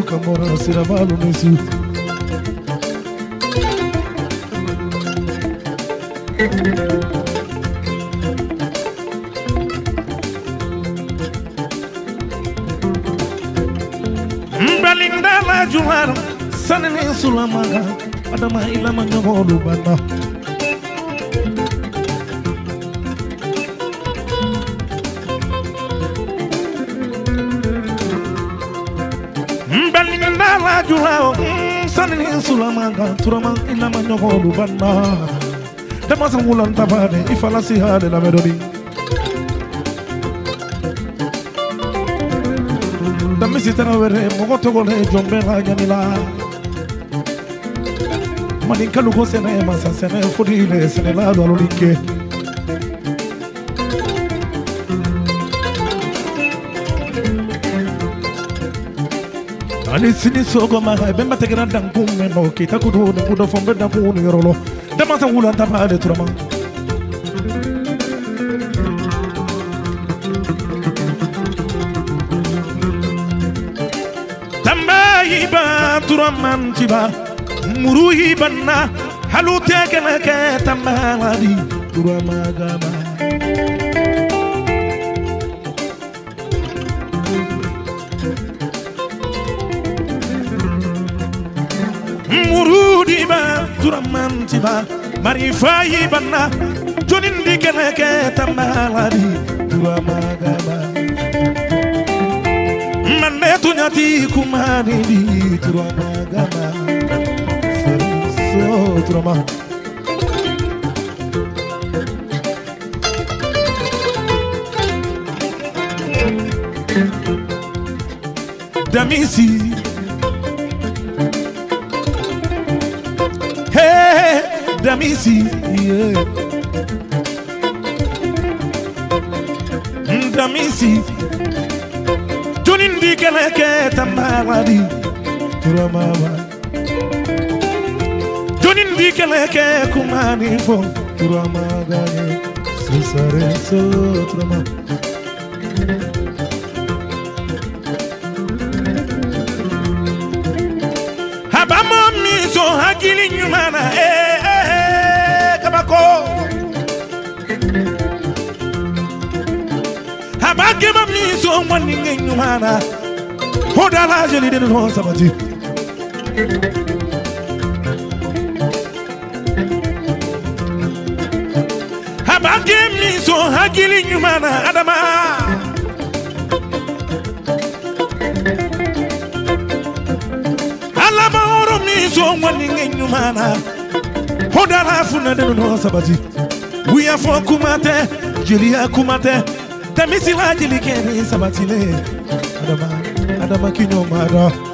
senelu la juru kambora sirabalu nesu Mbalinda la juwar sanene sulamaga adama ilama nyogolu banda ajulao sanin hin sulama ga turama ina manyo ko dubanna dama san wulan tabade ifala si hale la medodi dami sitana were mogo togole jombe ga nyanila manin kalugo sene masa sene fodile sene la do linke alisini sogo maga bemba tegera dankum meno kita kudu ne kudo fombe da ku ne rolo. Dama sa wulan ta ale turama. Tambayi ba turaman tiba muruhi banna halu tegena ke tambala di turama gama. iba turaman tiba mari fayi banna jonin di kene ke tambaladi turamagaba manne tunyati kumani di turamagaba so turama. Damisi hey damisi yeah. damisi tunin di kele ke tambaladi turamama tunin di kele ke kumani fo. Turamagane susare so turama habamo miso hakili nyumana eh, kó. Aba gema mi so wani ngai numana. Hoda la jeli de no sabati. Aba gemi so hagili numana adama. Alaba oro mi so wani ngai numana. Ondala funa the no sabati Uya fo kumate Julia kumate Tamisila jilikeni sabatile Adama Adama kinyomada Adama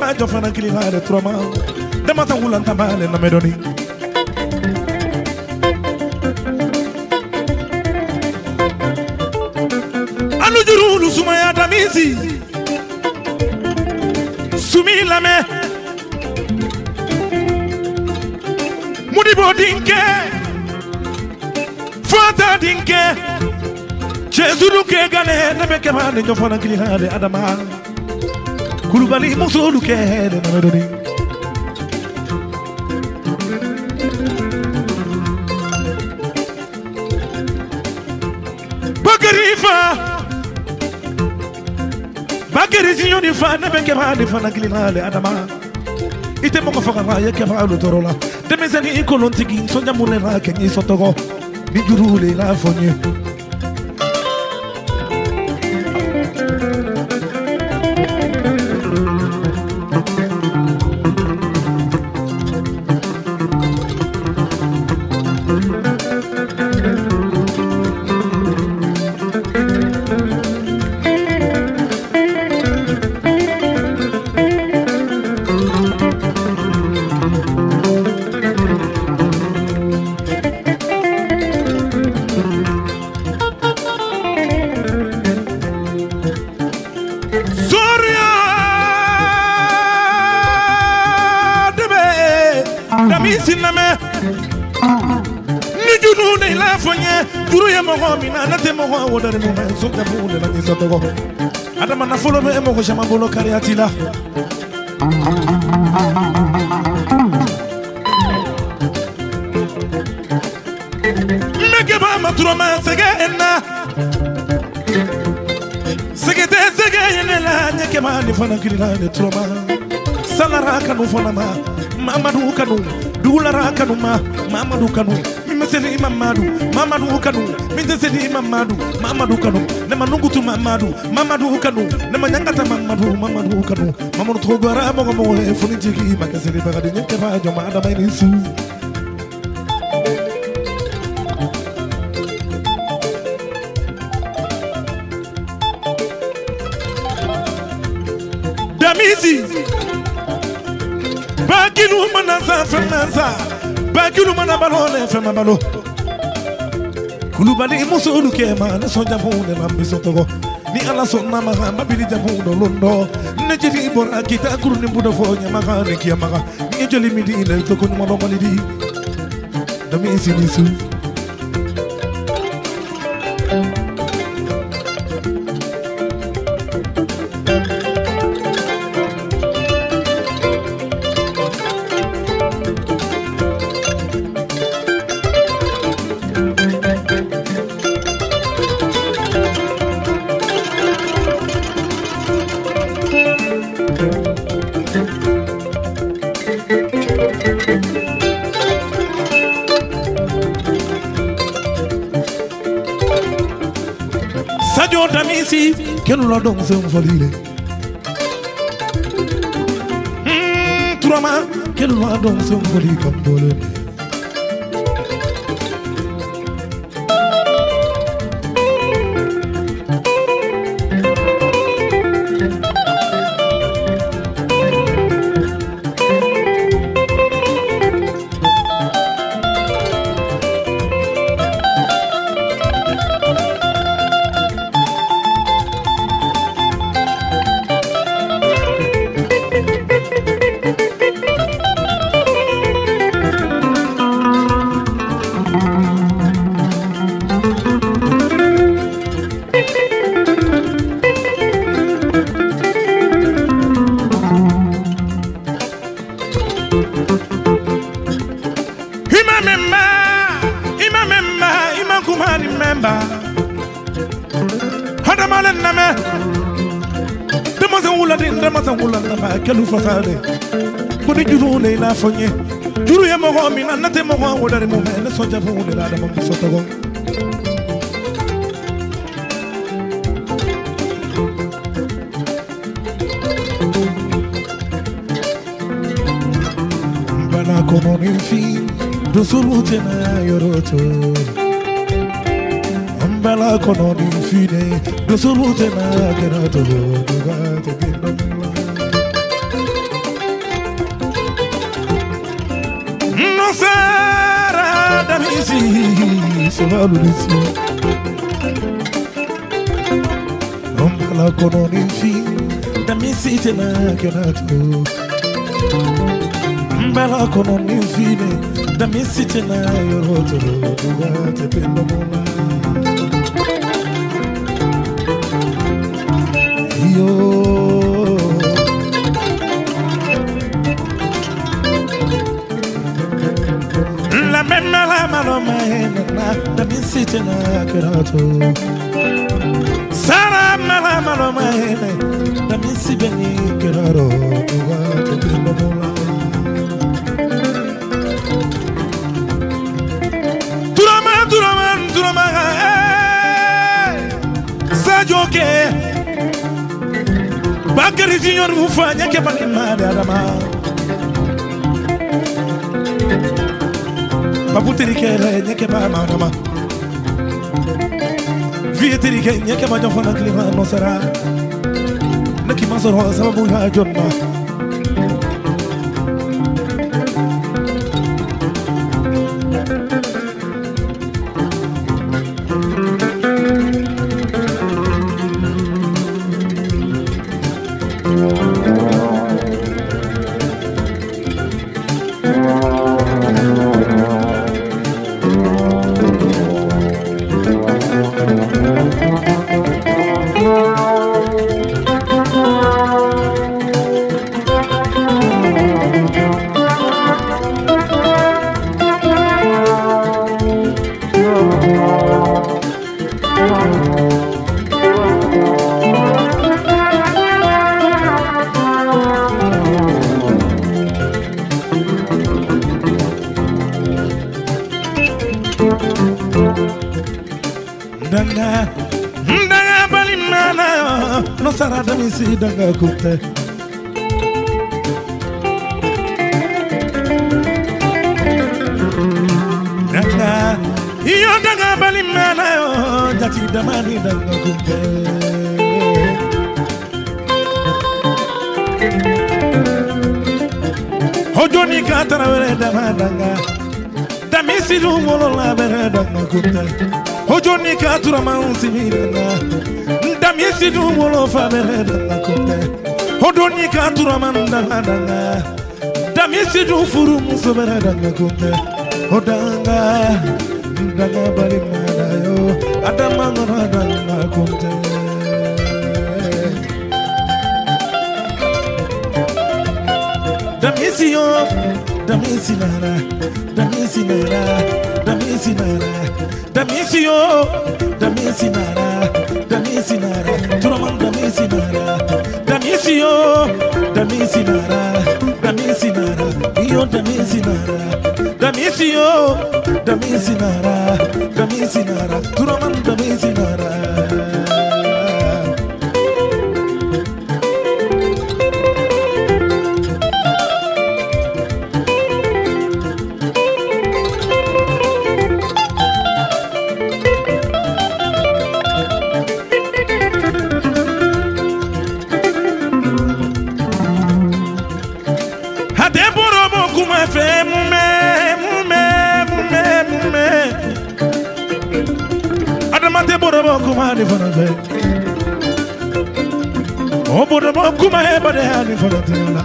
ma jɔ fana kili ma yɛrɛ turama dama ta wula ta ma yɛrɛ namɛ dɔɔni. alujuru olu sumaya damisi sumi lamɛn mudibo dinkɛ fata dinkɛ cɛsulu kɛ ganɛ ne bɛ kɛ ma de jɔ kili ma yɛrɛ adama kulubali musuluke nanadoni bagari Bakarifa. bagari sinyoni fa ne beke ba de fa na adama. Ite moko fa ka ya ke ba lu torola temezani ikolontiki nsonya munera ke ni sotogo bijurule la fonye. Mɔgɔ wodari mu mɛ so tɛ mu de la nyisa tɔgɔ adama nafolo bɛ mɔgɔ caman bolo kariya t'i la Mekeba maturoma sege enna Sege te sege yenela nyekema ni fana kirila ni turoma Salara kanu fana ma Mamadu kanu Dulara kanu ma min sidi mamadou mamadou kanu min sidi mamadou mamadou kanu nema nungutu mamadou mamadou kanu nema nyangata mamadou mamadou kanu mamadou togora mogo mogo e funi jigi makasiri bagadi nyeke ba joma adama ni su. Damisi Bakilu manasa fanasa sa mana balo ne fɛnma balo. Kulubali muso olu kɛ ma ne sɔn jamu ne ma biso tɔgɔ ni ala sɔnna ma ma bili jamu dɔlon dɔ ne jeli bɔra kita kuru ni budo fɔ ɲamaga ne kiyamaga ni joli mi di la i to ko ɲuman dɔ mali di damisi ni si kenn la dong sëñ Falilé turama. Kenn la dong sëñ Falilé kam boole Kuni juru ne la fonye. Juru ye mogo mina, nate mogo wodari mu me, ne sonja fu ne la dama biso togo. Bana kono ni fin, do sulute na yoroto. Ambala kono ni fine, do sulute na kerato, do ga fine da misite na yoroto sara mala malo maena da misibe ni keraro duga te pendo mola Turama, Turama, Turama, eh, Sadio Ke, Bakary Junior hufanya kebani madadama. Babu terikele nyeke ba madama. Vie terike nyeke ba jofana klima no sara. Naki masoro sababu ya jonna. danga danga balimana nosara damisi danga kote danga iyo danga balimana jati damani danga kote ojoni katara wele dama danga damisi lungolo la bere danga kote kupte. Hojo ni katura mansi mirana. Dami si lumolo fa bere danga kupte. Hojo ni katura mandanga danga. Dami si du furu muso bere danga kupte. Hodanga, danga bari mana yo. Adama ngora danga kupte. Damisio, Damisinara, Damisinara, Damisinara, Damisio, Damisinara, Damisinara, Turaman Damisinara, Damisio, Damisinara, Damisinara, Io Damisinara, Damisio, Damisinara, Damisinara, Turaman borobo kuma ni fana fe O borobo kuma he bade ha ni fana te la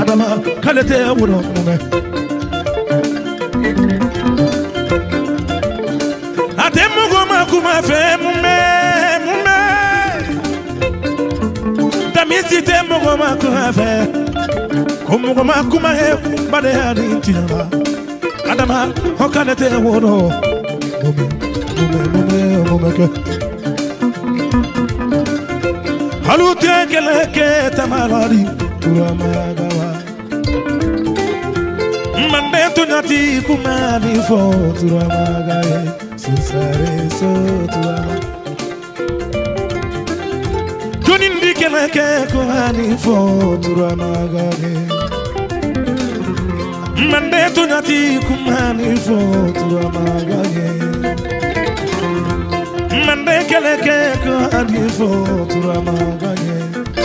Adama kale te wuro mume Ade mugo ma kuma fe mume mume Damisi te mugo ma kuma fe Como kuma kuma he bade hani tinama Adama Mume mume mume mume alute ekele ke tamaladi turamagawa mmande tunati kumani fo turamagaye susare so turama tunindi kele ke kumani fo turamagaye mmande tunati kumani fo turamagaye mandekelekeko adifoturamaganye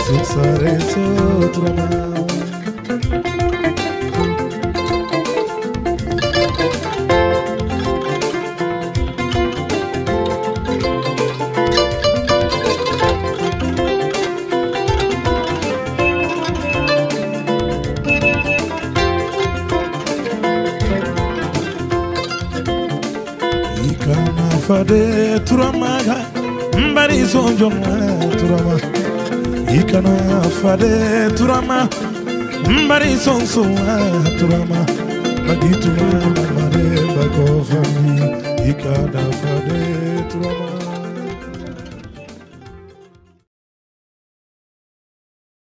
susare soturama. Fade turamaga mbari sonjoma turama. Ikana fade turama mbari sonsoa turama. Bagituma mamare bagofami Ikana fade turama